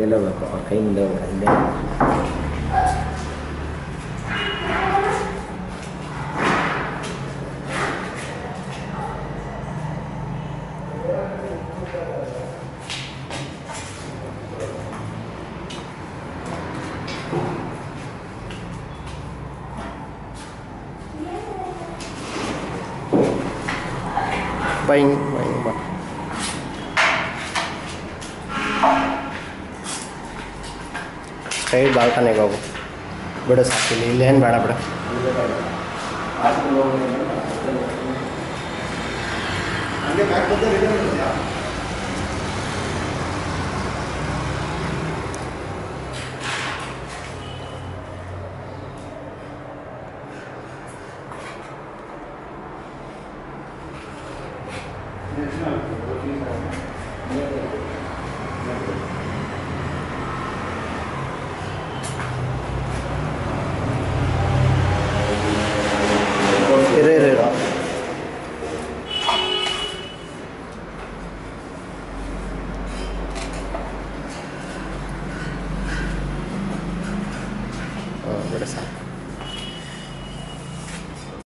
كده بقى قارحين ده وقارحين ده bánh bánh bánh ಬಾ ಸ್ಟ್ರೈಟ್ ಬಾಲ್ಕನಿಗೆ ಹೋಗು ಬಿಡು ಸಾಕಿಲ್ಲ ಇಲ್ಲೇನು ಬೇಡ ಬಿಡು ಇರು regresar.